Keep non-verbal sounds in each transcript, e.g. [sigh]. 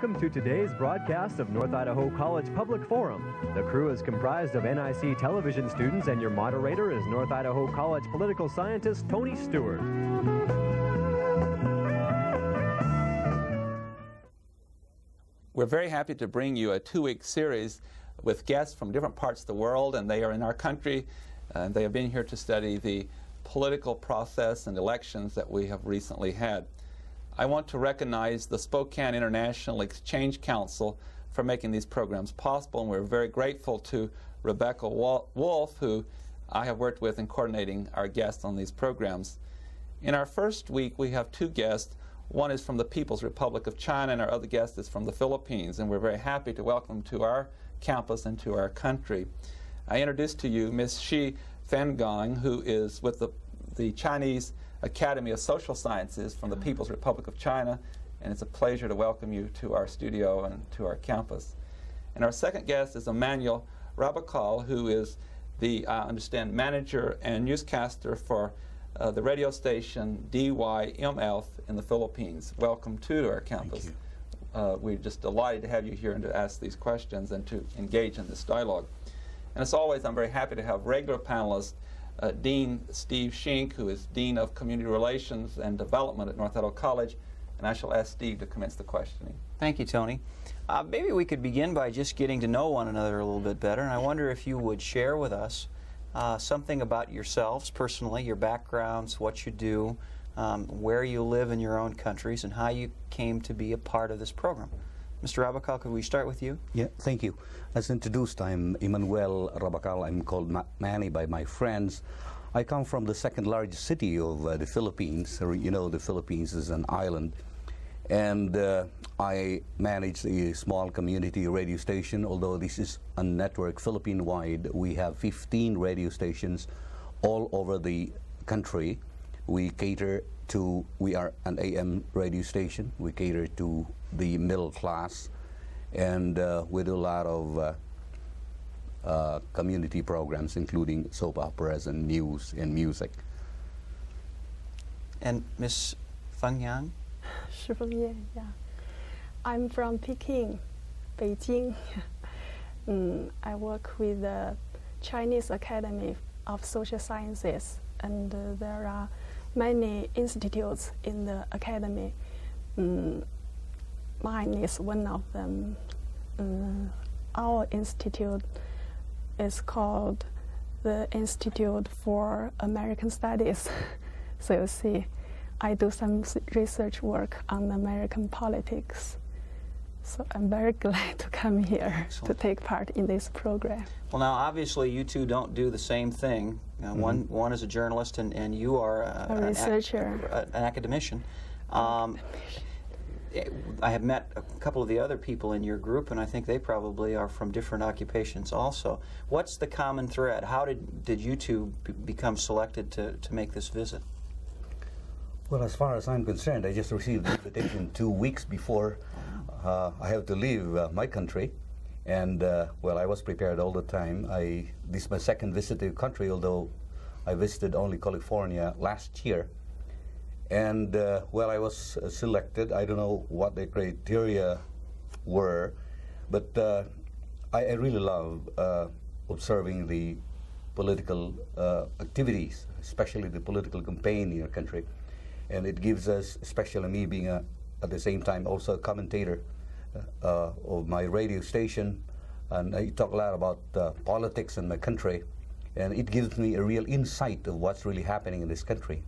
Welcome to today's broadcast of North Idaho College Public Forum. The crew is comprised of NIC television students, and your moderator is North Idaho College political scientist Tony Stewart. We're very happy to bring you a two week series with guests from different parts of the world, and they are in our country, and they have been here to study the political process and elections that we have recently had. I want to recognize the Spokane International Exchange Council for making these programs possible, and we're very grateful to Rebecca Wolf, who I have worked with in coordinating our guests on these programs. In our first week, we have two guests. One is from the People's Republic of China, and our other guest is from the Philippines, and we're very happy to welcome to our campus and to our country. I introduce to you Ms. Shi Fenggang, who is with the, the Chinese Academy of Social Sciences from the People's Republic of China, and it's a pleasure to welcome you to our studio and to our campus. And our second guest is Emmanuel Rabakal, who is the, I understand, manager and newscaster for uh, the radio station DYMF in the Philippines. Welcome to our campus. Uh, we're just delighted to have you here and to ask these questions and to engage in this dialogue. And as always, I'm very happy to have regular panelists uh, Dean Steve Shink, who is Dean of Community Relations and Development at North Idaho College, and I shall ask Steve to commence the questioning. Thank you, Tony. Uh, maybe we could begin by just getting to know one another a little bit better, and I wonder if you would share with us uh, something about yourselves personally, your backgrounds, what you do, um, where you live in your own countries, and how you came to be a part of this program. Mr. Rabakal, could we start with you? Yeah, thank you. As introduced, I'm Emmanuel Rabakal. I'm called Ma Manny by my friends. I come from the second largest city of uh, the Philippines. You know, the Philippines is an island. And uh, I manage a small community radio station, although this is a network Philippine-wide. We have 15 radio stations all over the country. We cater to, we are an AM radio station. We cater to the middle class, and uh, we do a lot of uh, uh, community programs, including soap operas and news and music. And Miss Feng Yang? yeah. I'm from Peking, Beijing. [laughs] mm, I work with the Chinese Academy of Social Sciences, and uh, there are many institutes in the academy. Mm, mine is one of them. Uh, our institute is called the Institute for American Studies. [laughs] so you see, I do some research work on American politics. So I'm very [laughs] glad to come here Excellent. to take part in this program. Well, now obviously you two don't do the same thing. Uh, mm -hmm. One one is a journalist, and, and you are a, a researcher, an, an academician. Um, I have met a couple of the other people in your group, and I think they probably are from different occupations also. What's the common thread? How did, did you two become selected to, to make this visit? Well, as far as I'm concerned, I just received the invitation two weeks before uh, I have to leave uh, my country. And, uh, well, I was prepared all the time. I, this is my second visit to the country, although I visited only California last year. And uh, well, I was uh, selected. I don't know what the criteria were, but uh, I, I, really love uh, observing the political uh, activities, especially the political campaign in your country. And it gives us, especially me being a, at the same time also a commentator uh, of my radio station, and I talk a lot about politics in my country, and it gives me a real insight of what's really happening in this country.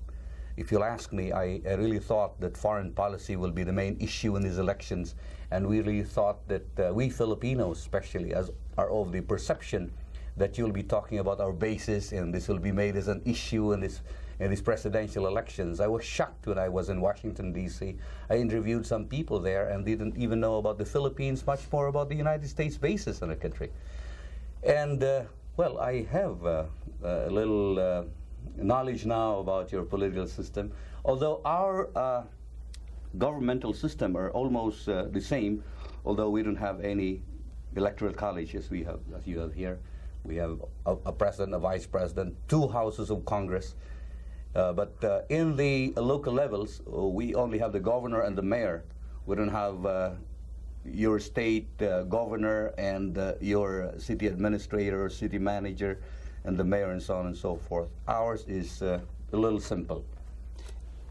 If you'll ask me, I, I, really thought that foreign policy will be the main issue in these elections, and we really thought that uh, we Filipinos, especially, as are of the perception that you'll be talking about our bases, and this will be made as an issue in this in these presidential elections. I was shocked when I was in Washington D.C. I interviewed some people there and didn't even know about the Philippines, much more about the United States bases in the country. And uh, well, I have uh, a little uh, knowledge now about your political system. Although our uh, governmental system are almost uh, the same, although we don't have any electoral college as we have, as you have here. We have a, a president, a vice president, two houses of Congress. Uh, but uh, in the local levels, uh, we only have the governor and the mayor. We don't have uh, your state uh, governor and uh, your city administrator, city manager, and the mayor, and so on and so forth. Ours is uh, a little simple.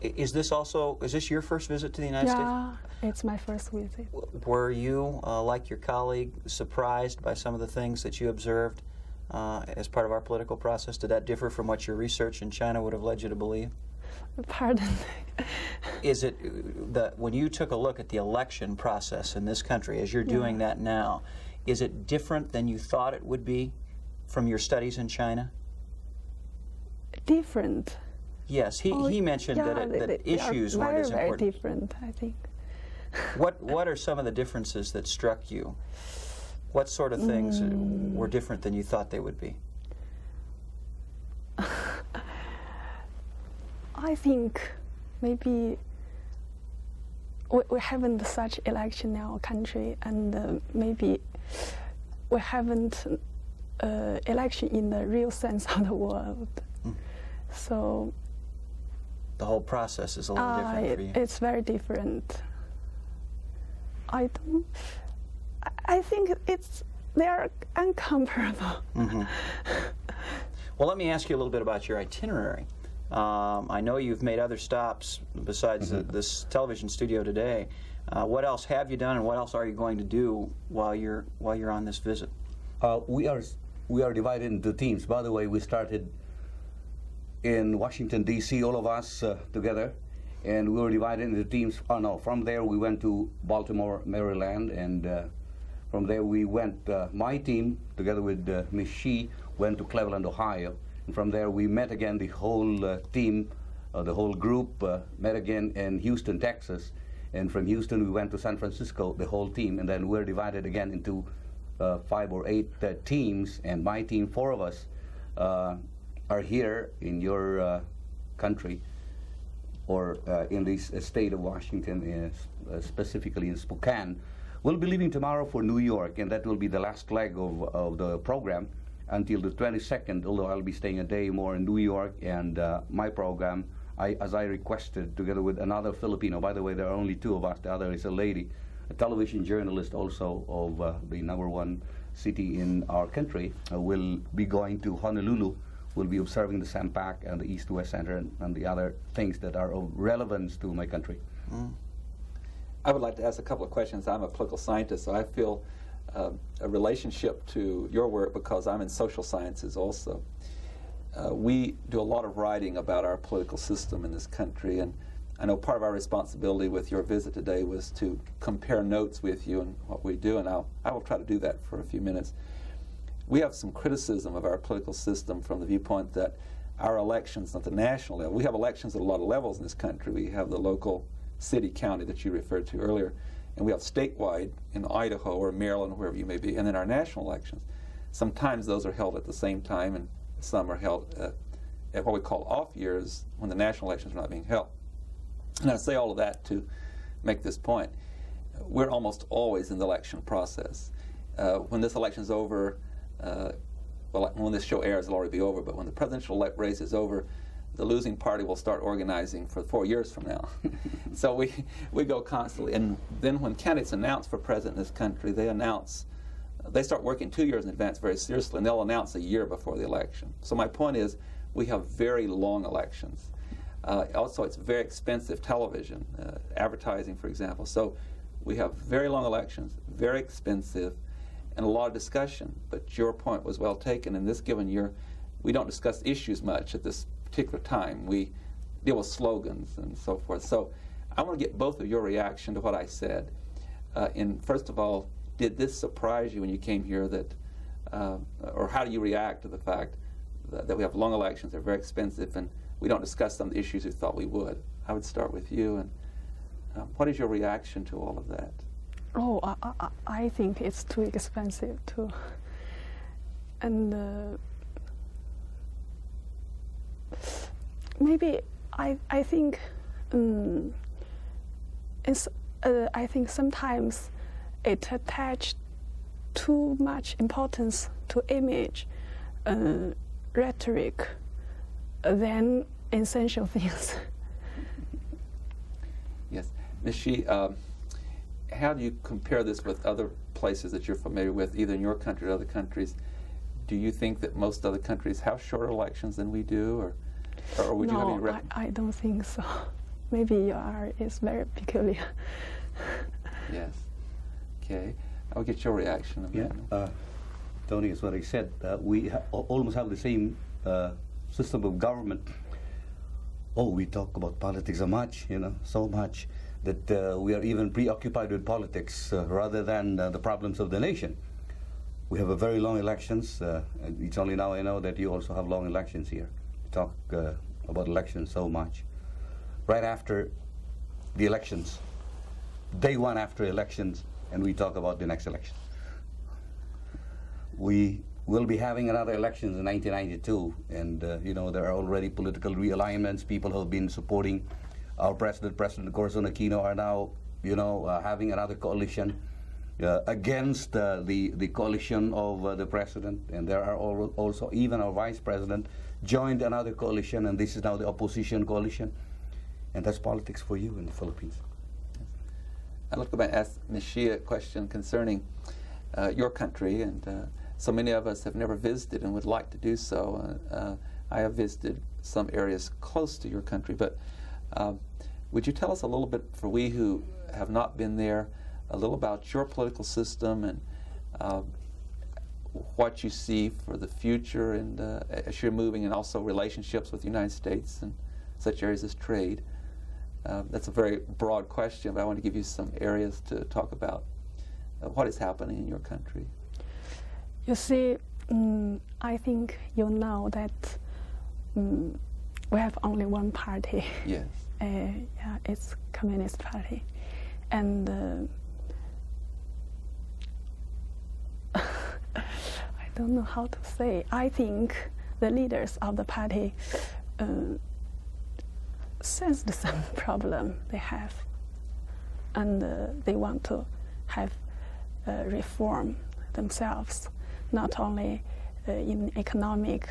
Is this also, is this your first visit to the United States? Yeah, it's my first visit. Were you, uh, like your colleague, surprised by some of the things that you observed uh, as part of our political process? Did that differ from what your research in China would have led you to believe? Pardon. Is it uh, that when you took a look at the election process in this country, as you're doing Yeah. that now, is it different than you thought it would be from your studies in China? different. Yes, he, Oh, he mentioned yeah, that, it, they- that they are issues weren't as very different, I think. What [laughs] what are some of the differences that struck you? What sort of things Mm. were different than you thought they would be? [laughs] I think maybe we, we haven't such election in our country, and uh, maybe we haven't uh, election in the real sense of the word. Mm. So The whole process is a little uh, different for it- you. it's very different. I don't. I- I think it's they are uncomparable. Mhm. Well, let me ask you a little bit about your itinerary. Um, I know you've made other stops besides the, this television studio today. Uh, what else have you done, and what else are you going to do while you're while you're on this visit? Uh, we are we are divided into teams. By the way, we started in Washington D.C. all of us uh, together, and we were divided into teams. Oh no! From there we went to Baltimore, Maryland, and uh, from there we went. Uh, my team together with uh, Miss Shi went to Cleveland, Ohio, and from there we met again. The whole uh, team, uh, the whole group uh, met again in Houston, Texas, and from Houston we went to San Francisco, the whole team, and then we're divided again into uh, five or eight teams, and my team, four of us, are here in your country or in the state of Washington, specifically in Spokane. We'll be leaving tomorrow for New York, and that will be the last leg of, of the program until the 22nd, although I'll be staying a day more in New York, and uh, my program, I, as I requested, together with another Filipino, by the way, there are only two of us, the other is a lady, a television journalist also of uh, the number one city in our country, uh, will be going to Honolulu. We'll be observing the SAMPAC and the East-West Center and, and the other things that are of relevance to my country. I would like to ask a couple of questions. I'm a political scientist, so I feel uh, a relationship to your work because I'm in social sciences also. Uh, we do a lot of writing about our political system in this country, and I know part of our responsibility with your visit today was to compare notes with you and what we do, and I'll, I will try to do that for a few minutes. We have some criticism of our political system from the viewpoint that our elections at the national level, we have elections at a lot of levels in this country. We have the local city, county that you referred to earlier, and we have statewide in Idaho or Maryland, wherever you may be, and then our national elections. Sometimes those are held at the same time, and some are held at what we call off years when the national elections are not being held. And I say all of that to make this point. We're almost always in the election process. Uh, when this election is over, uh, well, when this show airs, it'll already be over, but when the presidential race is over, the losing party will start organizing for four years from now. [laughs] so we, we go constantly. And then when candidates announce for president in this country, they announce, they start working two years in advance very seriously, and they'll announce a year before the election. So my point is, we have very long elections. Uh, also, it's very expensive television, uh, advertising, for example. So we have very long elections, very expensive, and a lot of discussion. But your point was well taken. In this given year, we don't discuss issues much at this particular time. We deal with slogans and so forth. So I want to get both of your reaction to what I said. Uh, and first of all, did this surprise you when you came here that, uh, or how do you react to the fact that, that we have long elections, they're very expensive, and we don't discuss some of the issues we thought we would? I would start with you. And uh, what is your reaction to all of that? Oh, I, I, I think it's too expensive too. And uh, maybe I, I think um, it's, uh, I think sometimes it attached too much importance to image, uh, rhetoric, than essential [laughs] things. Yes, Ms. Um, how do you compare this with other places that you're familiar with, either in your country or other countries? Do you think that most other countries have shorter elections than we do, or, or would no, you have any? I, I don't think so. [laughs] Maybe your is very peculiar. [laughs] yes. Okay. I'll get your reaction. Yeah, Emmanuel. uh, Tony, is what I said. Uh, we ha- almost have the same uh, system of government. Oh, we talk about politics so much, you know, so much that uh, we are even preoccupied with politics uh, rather than uh, the problems of the nation. We have a very long elections. Uh, it's only now I know that you also have long elections here. You talk uh, about elections so much. Right after the elections, day one after elections, and we talk about the next election. We will be having another elections in 1992, and uh, you know there are already political realignments. People who have been supporting our president, President Corazon Aquino, are now you know uh, having another coalition uh, against uh, the the coalition of uh, the president, and there are al- also even our vice president joined another coalition, and this is now the opposition coalition, and that's politics for you in the Philippines. I'd like to ask Ms. A question concerning uh, your country, and uh, so many of us have never visited and would like to do so. Uh, I have visited some areas close to your country, but would you tell us a little bit, for we who have not been there, a little about your political system and uh, what you see for the future and uh, as you're moving, and also relationships with the United States and such areas as trade? Uh, that's a very broad question, but I want to give you some areas to talk about uh, what is happening in your country. You see, mm, I think you know that mm, we have only one party. Yes. Uh, yeah, it's Communist Party, and I don't know how to say. I think the leaders of the party uh, sensed [laughs] some problem they have, and uh, they want to have uh, reform themselves, not only uh, in economic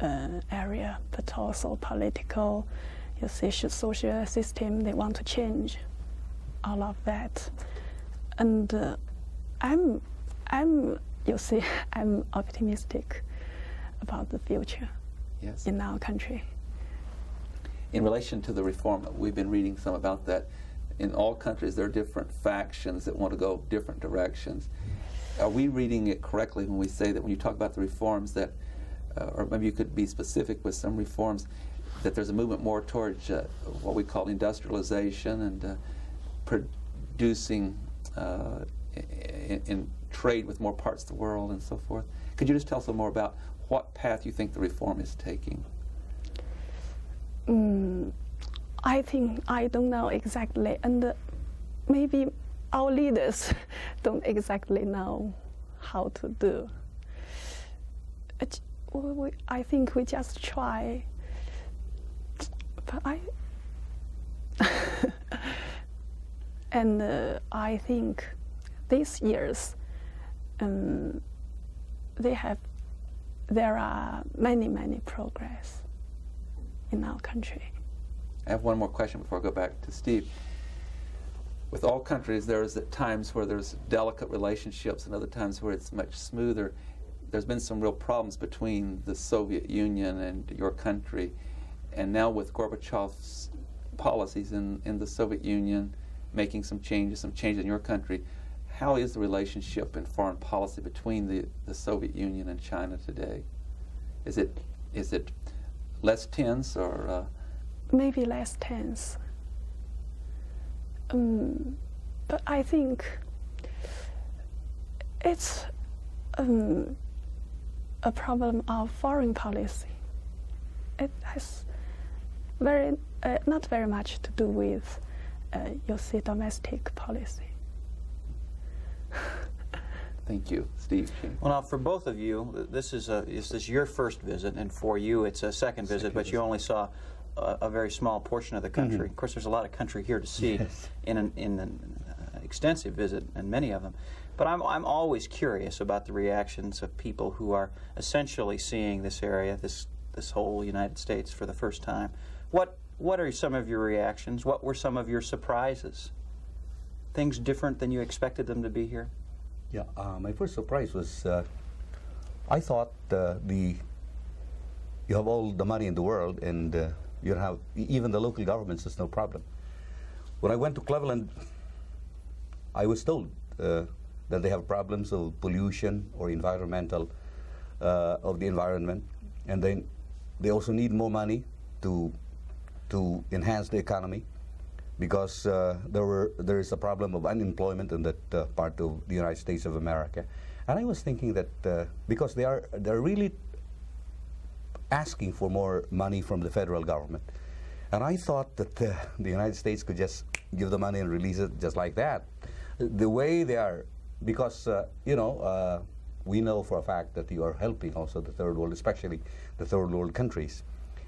uh, area, but also political, you see, social system. They want to change all of that, and uh, I'm, I'm, you see, [laughs] I'm optimistic about the future Yes. in our country. In relation to the reform, we've been reading some about that. In all countries, there are different factions that want to go different directions. Are we reading it correctly when we say that when you talk about the reforms that, uh, or maybe you could be specific with some reforms, that there's a movement more towards uh, what we call industrialization and uh, producing uh, in, in trade with more parts of the world and so forth? Could you just tell us a little more about what path you think the reform is taking? Mm, I think I don't know exactly, and uh, maybe our leaders [laughs] don't exactly know how to do. I think we just try, but I. [laughs] and uh, I think these years, um, they have, there are many many progress in our country. I have one more question before I go back to Steve. With all countries, there's at times where there's delicate relationships and other times where it's much smoother. There's been some real problems between the Soviet Union and your country. And now with Gorbachev's policies in, in the Soviet Union, making some changes, some changes in your country, how is the relationship in foreign policy between the, the Soviet Union and China today? Is it, is it less tense or uh, maybe less tense. Um, but I think it's um, a problem of foreign policy. It has very uh, not very much to do with uh, you see domestic policy. [laughs] Thank you, Steve. Well, now for both of you, this is a, this is your first visit, and for you, it's a second visit. Second but you visit. only saw a, a very small portion of the country. Of course, there's a lot of country here to see Yes. in an, in an uh, extensive visit, and many of them. But I'm I'm always curious about the reactions of people who are essentially seeing this area, this this whole United States for the first time. What what are some of your reactions? What were some of your surprises? Things different than you expected them to be here? Yeah, uh, my first surprise was uh, I thought uh, the you have all the money in the world and uh, you have even the local governments is no problem. When I went to Cleveland, I was told uh, that they have problems of pollution or environmental uh, of the environment, and then they also need more money to to enhance the economy because uh, there were there is a problem of unemployment in that uh, part of the United States of America, and I was thinking that uh, because they are they're really asking for more money from the federal government, and I thought that uh, the United States could just give the money and release it just like that. The way they are, because uh, you know. Uh, we know for a fact that you are helping also the third world, especially the third world countries.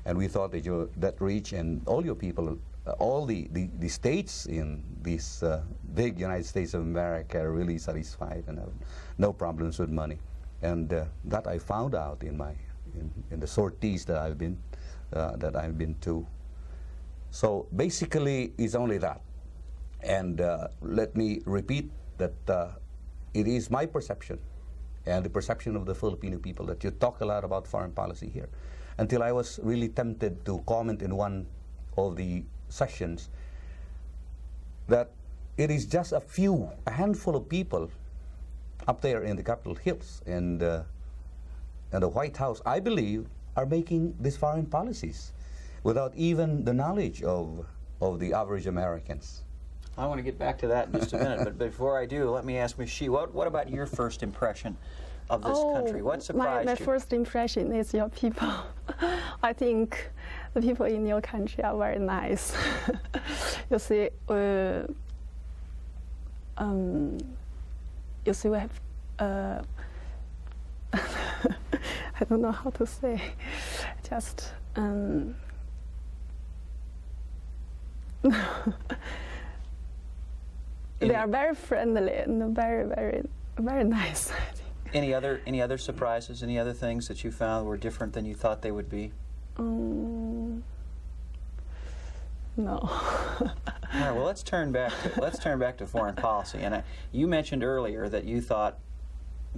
And we thought that you that reach and all your people all the, the, the, states in this uh, big United States of America are really satisfied and have no problems with money. And uh, that I found out in my in, in the sorties that I've been uh, that I've been to. So basically, it's only that. And uh, let me repeat that uh, it is my perception and the perception of the Filipino people that you talk a lot about foreign policy here. Until I was really tempted to comment in one of the sessions that it is just a few, a handful of people up there in the Capitol Hills and, uh, and the White House, I believe, are making these foreign policies without even the knowledge of, of the average Americans. I want to get back to that in just a minute, but before I do, let me ask Ms. Shi, what, what about your first impression of this oh, country? What surprised my, my you? first impression is your people. [laughs] I think [laughs] the people in your country are very nice. [laughs] you see, uh, um, you see, we have. Uh, [laughs] I don't know how to say. Just. Um, they are very friendly and very, very, very nice. Any other any other surprises? Any other things that you found were different than you thought they would be? Um, no. [laughs] All right. Well, let's turn back. To, let's turn back to foreign policy. And uh, you mentioned earlier that you thought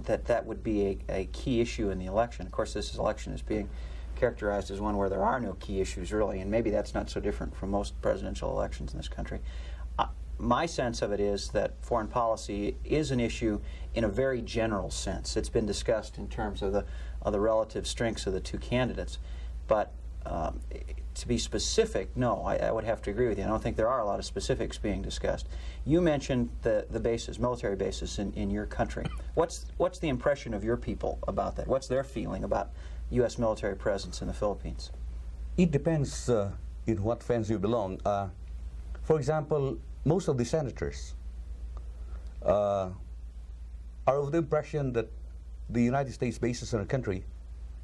that that would be a, a key issue in the election. Of course, this election is being characterized as one where there are no key issues really, and maybe that's not so different from most presidential elections in this country my sense of it is that foreign policy is an issue in a very general sense. It's been discussed in terms of the, of the relative strengths of the two candidates. But um, to be specific, no, I, I, would have to agree with you. I don't think there are a lot of specifics being discussed. You mentioned the, the bases, military bases in, in your country. What's, what's the impression of your people about that? What's their feeling about U.S. military presence in the Philippines? It depends uh, in what fence you belong. Uh, for example, most of the senators uh, are of the impression that the United States basis in our country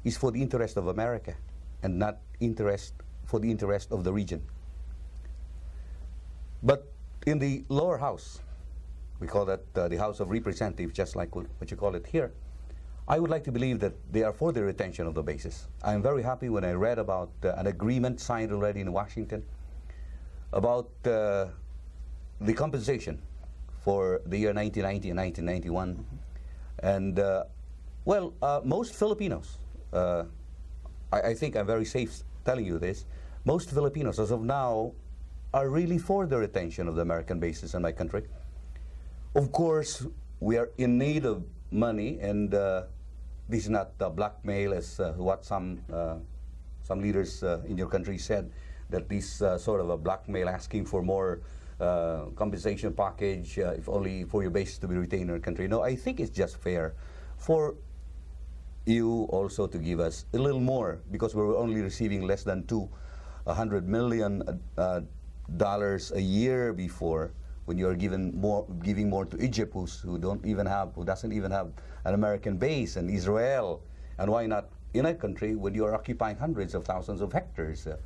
is for the interest of America and not interest for the interest of the region. But in the lower house, we call that uh, the House of Representatives, just like what you call it here, I would like to believe that they are for the retention of the bases. I am very happy when I read about uh, an agreement signed already in Washington about uh, the compensation for the year 1990 and 1991. Mm -hmm. And, uh, well, uh, most Filipinos, uh, I, I, think I'm very safe telling you this, most Filipinos, as of now, are really for the retention of the American bases in my country. Of course, we are in need of money, and uh, this is not blackmail as uh, what some, uh, some leaders in your country said, that this sort of a blackmail asking for more uh, compensation package, uh, if only for your base to be retained in our country. No, I think it's just fair for you also to give us a little more because we're only receiving less than two hundred million uh, dollars a year before when you are given more, giving more to Egypt, who's, who don't even have, who doesn't even have an American base, and Israel, and why not in a country when you are occupying hundreds of thousands of hectares uh,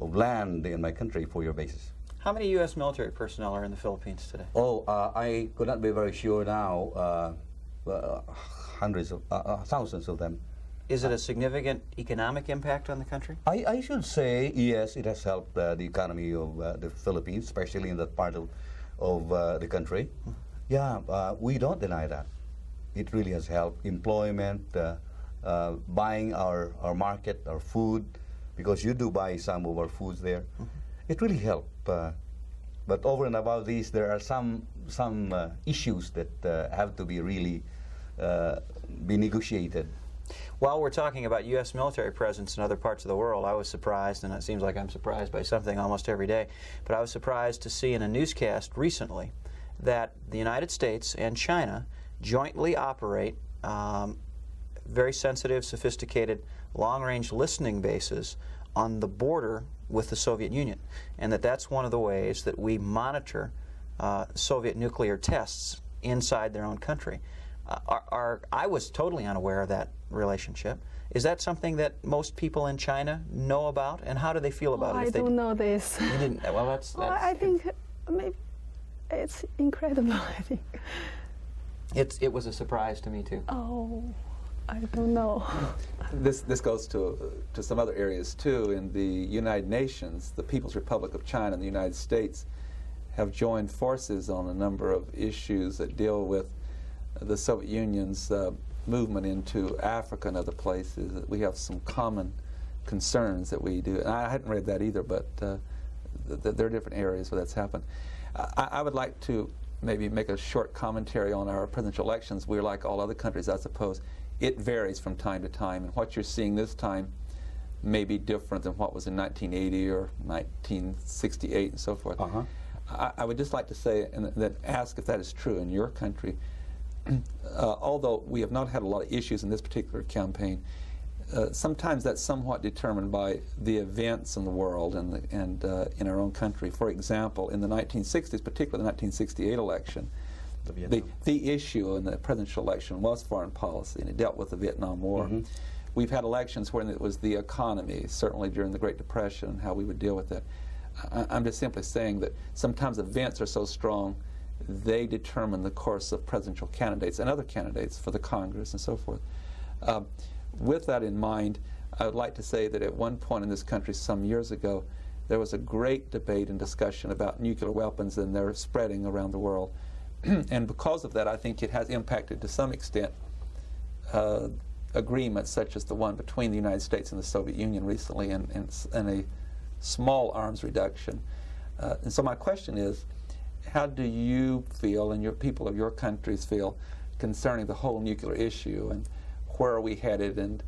of land in my country for your bases? How many U.S. military personnel are in the Philippines today? Oh, uh, I could not be very sure now. Uh, uh, hundreds of, uh, uh, thousands of them. Is it a significant economic impact on the country? I, I should say yes. It has helped uh, the economy of the Philippines, especially in that part of of uh, the country. Yeah, uh, we don't deny that. It really has helped employment, uh, uh, buying our, our market, our food, because you do buy some of our foods there. It really helped. Uh, but over and above these, there are some some uh, issues that uh, have to be really uh, be negotiated. While we're talking about U.S. military presence in other parts of the world, I was surprised, and it seems like I'm surprised by something almost every day, but I was surprised to see in a newscast recently that the United States and China jointly operate um, very sensitive, sophisticated, long range listening bases on the border with the Soviet Union, and that that's one of the ways that we monitor uh, Soviet nuclear tests inside their own country. Uh, are, are, I was totally unaware of that relationship. Is that something that most people in China know about, and how do they feel about Oh, it? I if they don't know this. You didn't. Well, that's. Well, that's I think maybe it's incredible. [laughs] I think. it's. It was a surprise to me too. Oh, I don't know. [laughs] This, this goes to, to some other areas too. In the United Nations, the People's Republic of China and the United States have joined forces on a number of issues that deal with the Soviet Union's uh, movement into Africa and other places. We have some common concerns that we do. And I hadn't read that either, but uh, th- th- there are different areas where that's happened. I, I would like to maybe make a short commentary on our presidential elections. We're like all other countries, I suppose. It varies from time to time, and what you're seeing this time may be different than what was in 1980 or 1968 and so forth. Uh-huh. I, I would just like to say and then ask if that is true in your country. Uh, although we have not had a lot of issues in this particular campaign, uh, sometimes that's somewhat determined by the events in the world and, the, and uh, in our own country. For example, in the 1960s, particularly the 1968 election, The the, the issue in the presidential election was foreign policy, and it dealt with the Vietnam War. We've had elections when it was the economy, certainly during the Great Depression, and how we would deal with it. I, I'm just simply saying that sometimes events are so strong, they determine the course of presidential candidates and other candidates for the Congress and so forth. Uh, with that in mind, I would like to say that at one point in this country, some years ago, there was a great debate and discussion about nuclear weapons and their spreading around the world. [clears throat] and because of that, I think it has impacted to some extent uh, agreements such as the one between the United States and the Soviet Union recently and, and, and a small arms reduction. Uh, and so my question is, how do you feel and your people of your countries feel concerning the whole nuclear issue and where are we headed and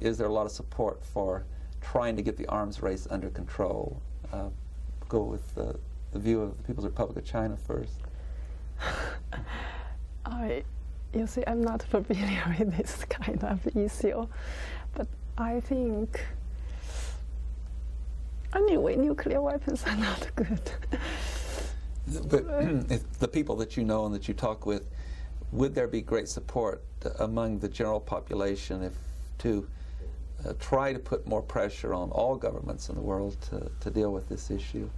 is there a lot of support for trying to get the arms race under control? Uh, go with uh, the view of the People's Republic of China first. [laughs] I, you see, I'm not [laughs] familiar with this kind of issue, but I think anyway, nuclear weapons are [laughs] not good. But [clears throat] the people that you know and that you talk with, would there be great support among the general population if to uh, try to put more pressure on all governments in the world to, to deal with this issue?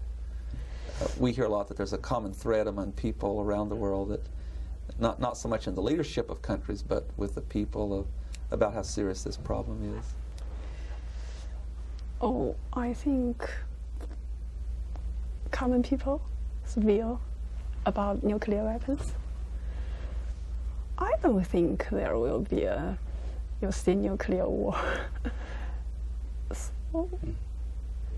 Uh, we hear a lot that there's a common thread among people around the world that not, not so much in the leadership of countries, but with the people of, about how serious this problem is. Oh, I think common people's view about nuclear weapons. I don't think there will be a, you see, nuclear war. [laughs] so,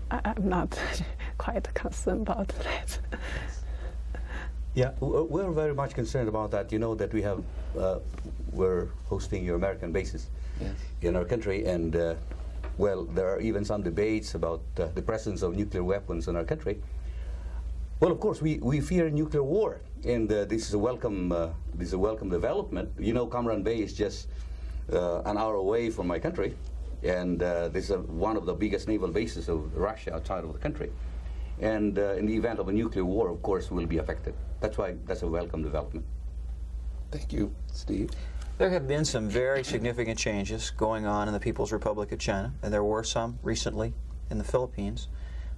I, I'm not [laughs] quite concerned about [laughs] that. Yeah, we're very much concerned about that. You know that we have, uh, we're hosting your American bases Yes. in our country, and uh, well, there are even some debates about uh, the presence of nuclear weapons in our country. Well, of course, we, we fear nuclear war, and uh, this is a welcome uh, this is a welcome development. You know, Cam Ranh Bay is just uh, an hour away from my country, and uh, this is a, one of the biggest naval bases of Russia outside of the country. And uh, in the event of a nuclear war, of course, we'll be affected. That's why that's a welcome development. Thank you, Steve. There have been some very significant changes going on in the People's Republic of China, and there were some recently in the Philippines.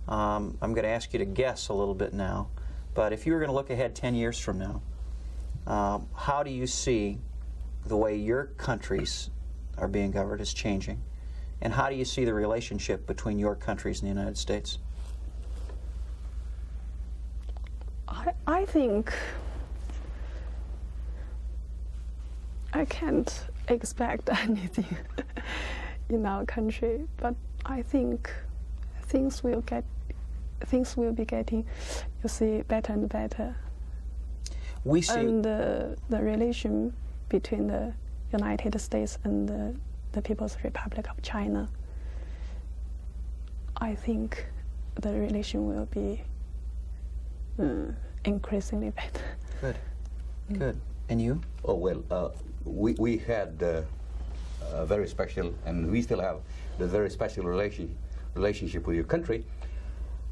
Um, I'm going to ask you to guess a little bit now, but if you were going to look ahead 10 years from now, um, how do you see the way your countries are being governed is changing? And how do you see the relationship between your countries and the United States? I I, I think I can't expect [laughs] anything in our country, but I think things will get things will be getting, you see, better and better. We see. And uh, the relation between the United States and the, the People's Republic of China, I think the relation will be mm, increasingly better. Good. [laughs] Good. And you? Oh, well, uh, we, we had uh, a very special, and we still have the very special relation, relationship with your country.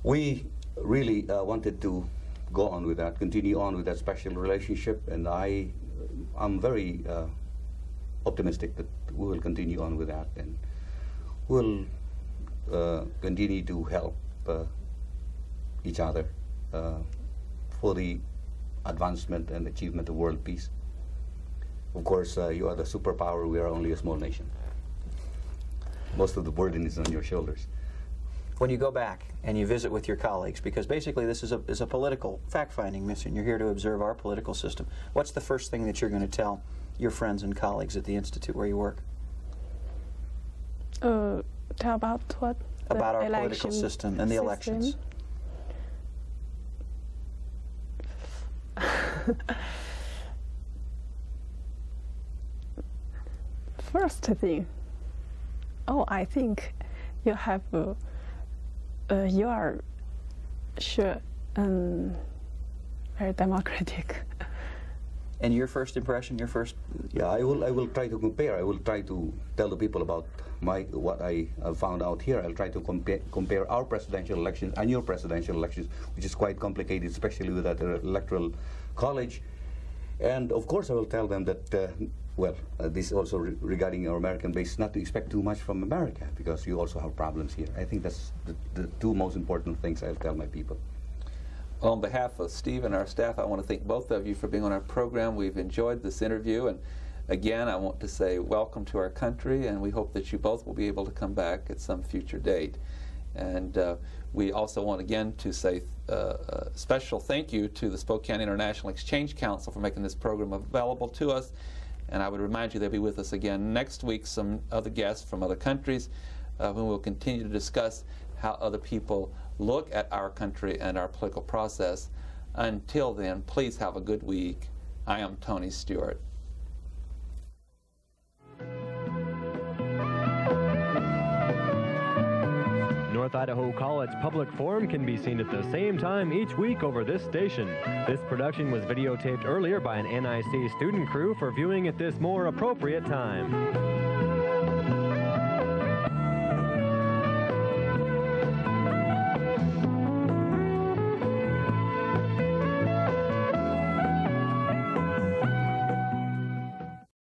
We really uh, wanted to go on with that, continue on with that special relationship, and I, I'm very uh, optimistic that we will continue on with that, and we'll uh, continue to help uh, each other uh, for the advancement and achievement of world peace. Of course, uh, you are the superpower, we are only a small nation. Most of the burden is on your shoulders. When you go back and you visit with your colleagues, because basically this is a, is a political fact-finding mission, you're here to observe our political system, what's the first thing that you're going to tell your friends and colleagues at the institute where you work? Uh, tell about what? About our political system and the elections. [laughs] First thing, oh, I think you have, uh, uh, you are sure um, very democratic. [laughs] And your first impression, your first Yeah, I will. I will try to compare. I will try to tell the people about my what I uh, found out here. I'll try to compare compare our presidential elections and your presidential elections, which is quite complicated, especially with that electoral college. And of course, I will tell them that. Uh, well, uh, this also re- regarding our American base, not to expect too much from America because you also have problems here. I think that's the, the two most important things I'll tell my people. On behalf of Steve and our staff, I want to thank both of you for being on our program. We've enjoyed this interview, and again, I want to say welcome to our country, and we hope that you both will be able to come back at some future date. And uh, we also want again to say uh, a special thank you to the Spokane International Exchange Council for making this program available to us. And I would remind you they'll be with us again next week, some other guests from other countries, uh, when we'll continue to discuss how other people look at our country and our political process. Until then, please have a good week. I am Tony Stewart. North Idaho College Public Forum can be seen at the same time each week over this station. This production was videotaped earlier by an NIC student crew for viewing at this more appropriate time.